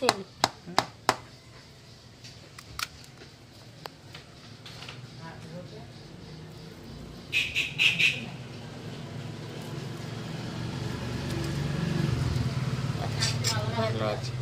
natin. Let's